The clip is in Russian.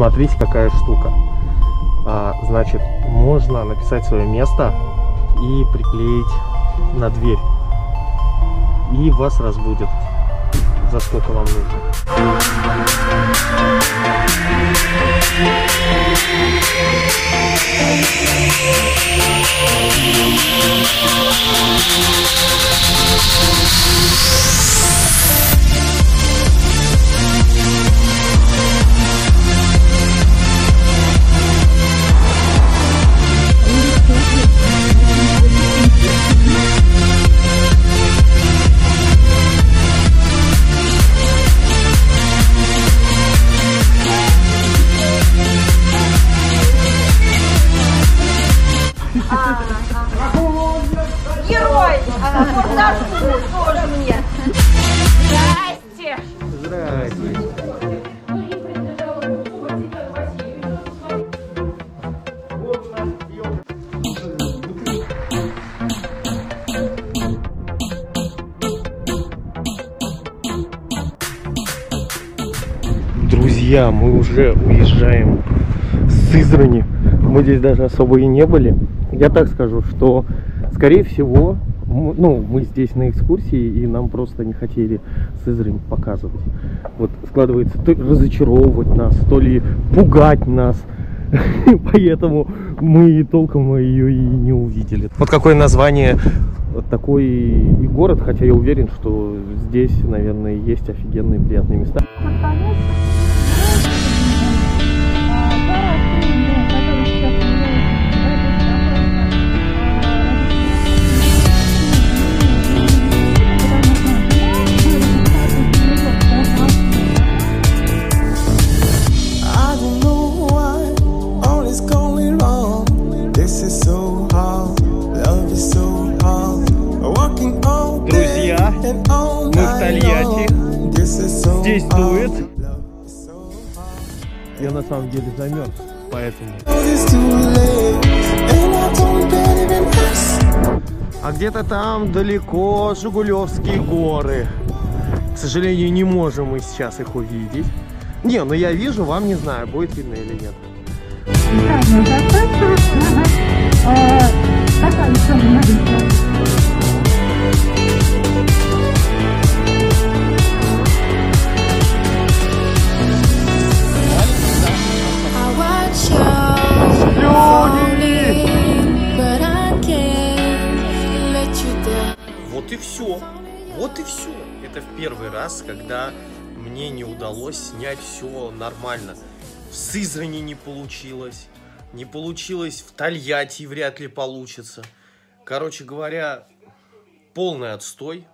смотрите, какая штука. А, значит, можно написать свое место и приклеить на дверь. И вас разбудит. За сколько вам нужно. Герой! Форсажу тоже мне. Здрасте! Здрасте. Друзья, мы уже уезжаем с Сызрани. Мы здесь даже особо и не были. Я так скажу, что, скорее всего, ну, мы здесь на экскурсии, и нам просто не хотели Сызрань показывать. Вот складывается, то разочаровывать нас, то ли пугать нас. Поэтому мы толком ее и не увидели. Вот какое название вот такой и город, хотя я уверен, что здесь, наверное, есть офигенные приятные места. Здесь дует. Я на самом деле замерз, поэтому. А где-то там далеко Жигулевские горы. К сожалению, не можем мы сейчас их увидеть. Не, ну я вижу, вам не знаю, будет видно или нет. И все. Вот и все. Это в первый раз, когда мне не удалось снять все нормально. В Сызрани не получилось. Не получилось в Тольятти вряд ли получится. Короче говоря, полный отстой.